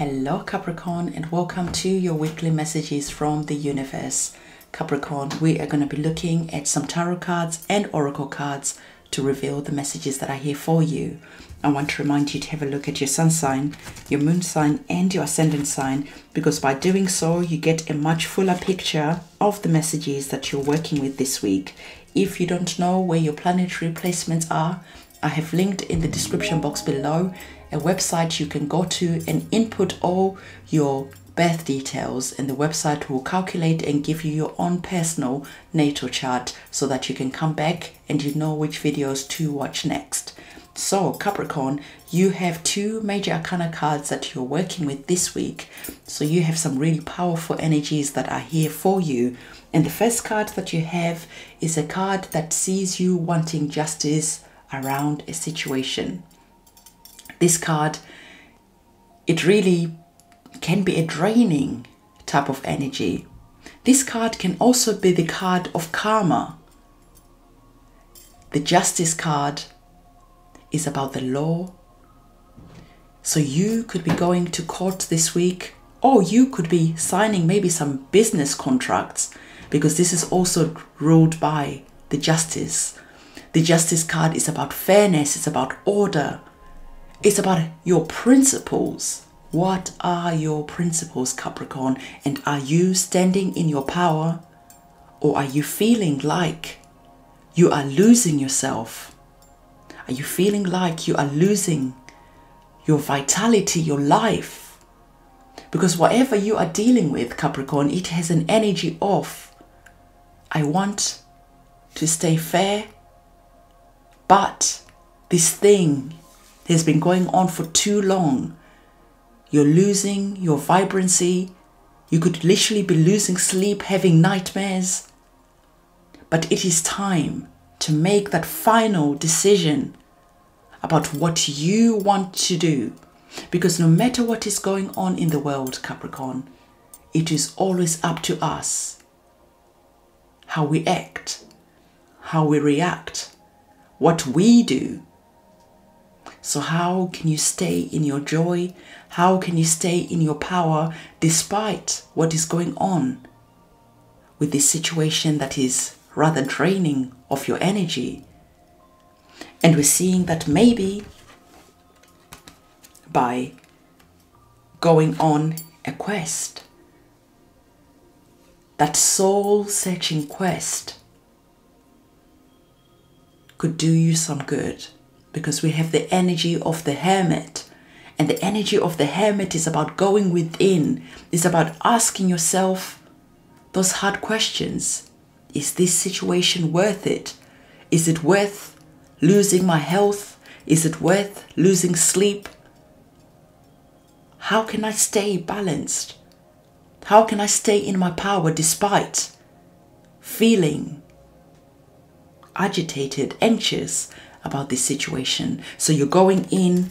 Hello, Capricorn, and welcome to your weekly messages from the universe. Capricorn, we are going to be looking at some tarot cards and oracle cards to reveal the messages that are here for you. I want to remind you to have a look at your sun sign, your moon sign, and your ascendant sign because by doing so, you get a much fuller picture of the messages that you're working with this week. If you don't know where your planetary placements are, I have linked in the description box below a website you can go to and input all your birth details and the website will calculate and give you your own personal natal chart so that you can come back and you know which videos to watch next. So Capricorn, you have two major arcana cards that you're working with this week. So you have some really powerful energies that are here for you. And the first card that you have is a card that sees you wanting justice around a situation. This card, it really can be a draining type of energy. This card can also be the card of karma. The justice card is about the law. So you could be going to court this week, or you could be signing maybe some business contracts because this is also ruled by the justice. The justice card is about fairness, it's about order, it's about your principles. What are your principles, Capricorn? And are you standing in your power? Or are you feeling like you are losing yourself? Are you feeling like you are losing your vitality, your life? Because whatever you are dealing with, Capricorn, it has an energy of I want to stay fair, but this thing has been going on for too long. You're losing your vibrancy. You could literally be losing sleep, having nightmares. But it is time to make that final decision about what you want to do. Because no matter what is going on in the world, Capricorn, it is always up to us how we act, how we react, what we do so, how can you stay in your joy? How can you stay in your power despite what is going on with this situation that is rather draining of your energy? And we're seeing that maybe by going on a quest, that soul searching quest could do you some good because we have the energy of the hermit. And the energy of the hermit is about going within, is about asking yourself those hard questions. Is this situation worth it? Is it worth losing my health? Is it worth losing sleep? How can I stay balanced? How can I stay in my power despite feeling agitated, anxious, about this situation. So you're going in,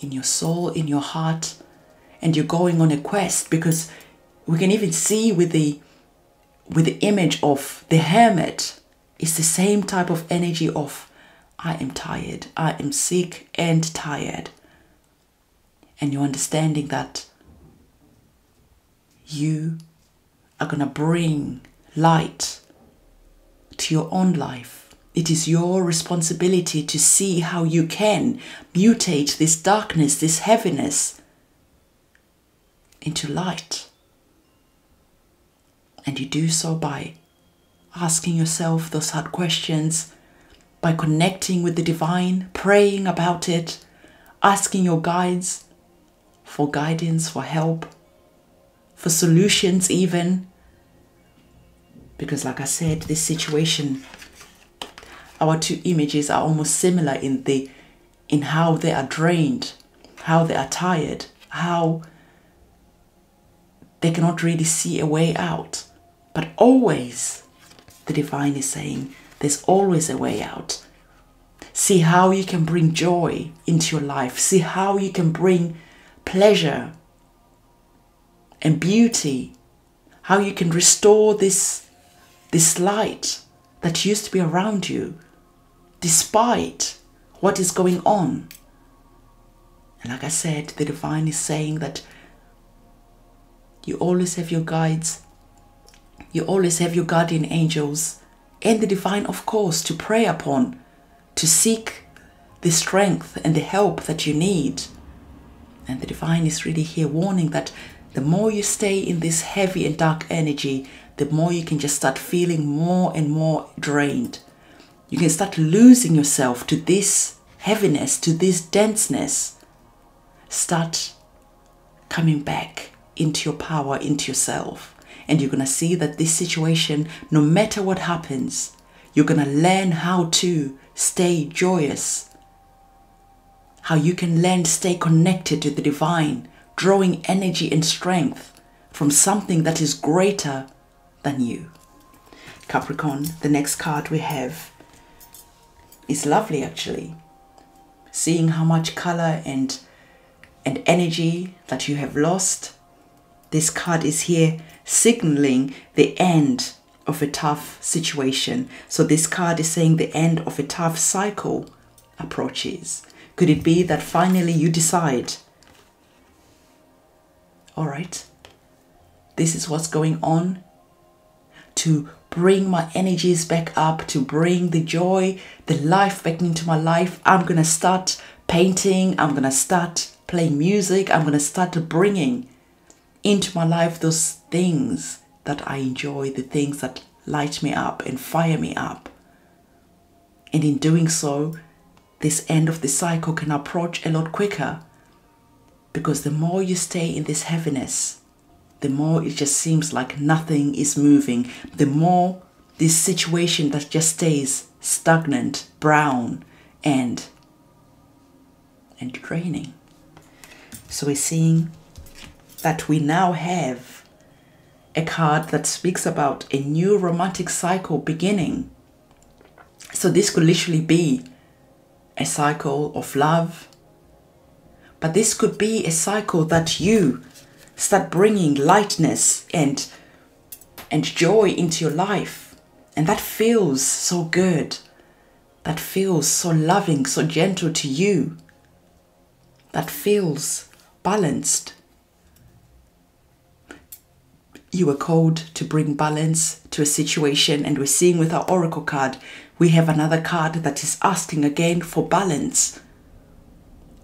in your soul, in your heart, and you're going on a quest because we can even see with the with the image of the hermit it's the same type of energy of I am tired, I am sick and tired. And you're understanding that you are going to bring light to your own life it is your responsibility to see how you can mutate this darkness, this heaviness into light. And you do so by asking yourself those hard questions, by connecting with the divine, praying about it, asking your guides for guidance, for help, for solutions, even. Because, like I said, this situation our two images are almost similar in the in how they are drained, how they are tired, how they cannot really see a way out. But always, the divine is saying, there's always a way out. See how you can bring joy into your life. See how you can bring pleasure and beauty. How you can restore this, this light that used to be around you despite what is going on. And like I said, the divine is saying that you always have your guides, you always have your guardian angels, and the divine, of course, to pray upon, to seek the strength and the help that you need. And the divine is really here warning that the more you stay in this heavy and dark energy, the more you can just start feeling more and more drained. You can start losing yourself to this heaviness, to this denseness. Start coming back into your power, into yourself. And you're going to see that this situation, no matter what happens, you're going to learn how to stay joyous, how you can learn to stay connected to the divine, drawing energy and strength from something that is greater than you. Capricorn, the next card we have is lovely actually. Seeing how much color and and energy that you have lost. This card is here signaling the end of a tough situation. So this card is saying the end of a tough cycle approaches. Could it be that finally you decide, all right, this is what's going on to bring my energies back up, to bring the joy, the life back into my life. I'm going to start painting, I'm going to start playing music, I'm going to start bringing into my life those things that I enjoy, the things that light me up and fire me up. And in doing so, this end of the cycle can approach a lot quicker because the more you stay in this heaviness, the more it just seems like nothing is moving, the more this situation that just stays stagnant, brown, and and draining. So we're seeing that we now have a card that speaks about a new romantic cycle beginning. So this could literally be a cycle of love, but this could be a cycle that you start bringing lightness and and joy into your life. And that feels so good. That feels so loving so gentle to you. That feels balanced. You were called to bring balance to a situation and we're seeing with our oracle card we have another card that is asking again for balance.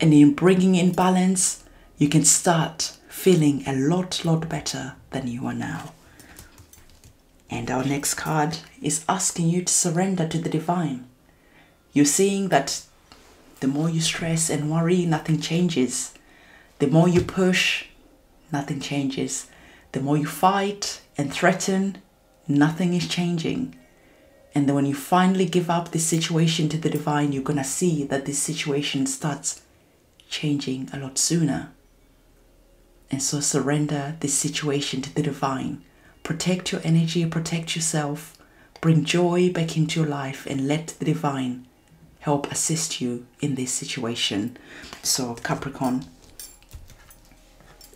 And in bringing in balance you can start feeling a lot, lot better than you are now. And our next card is asking you to surrender to the divine. You're seeing that the more you stress and worry, nothing changes. The more you push, nothing changes. The more you fight and threaten, nothing is changing. And then when you finally give up this situation to the divine, you're going to see that this situation starts changing a lot sooner. And so surrender this situation to the divine. Protect your energy, protect yourself, bring joy back into your life, and let the divine help assist you in this situation. So, Capricorn,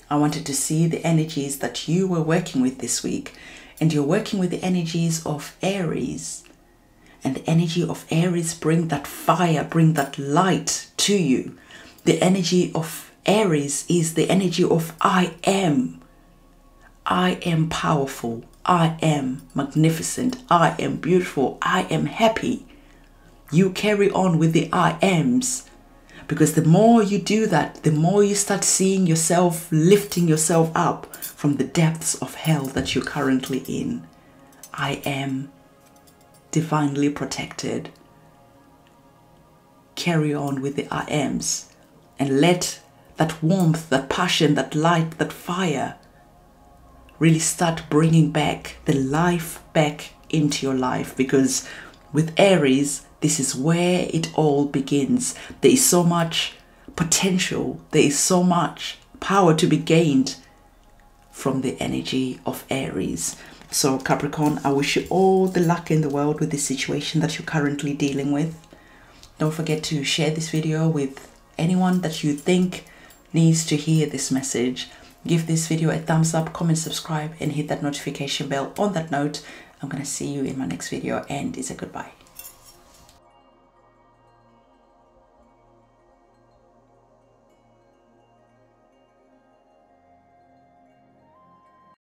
I wanted to see the energies that you were working with this week, and you're working with the energies of Aries. And the energy of Aries bring that fire, bring that light to you. The energy of Aries is the energy of I am. I am powerful. I am magnificent. I am beautiful. I am happy. You carry on with the I ams. Because the more you do that, the more you start seeing yourself lifting yourself up from the depths of hell that you're currently in. I am divinely protected. Carry on with the I ams and let that warmth, that passion, that light, that fire really start bringing back the life back into your life because with Aries, this is where it all begins. There is so much potential, there is so much power to be gained from the energy of Aries. So, Capricorn, I wish you all the luck in the world with this situation that you're currently dealing with. Don't forget to share this video with anyone that you think needs to hear this message, give this video a thumbs up, comment, subscribe, and hit that notification bell. On that note, I'm going to see you in my next video and it's a goodbye.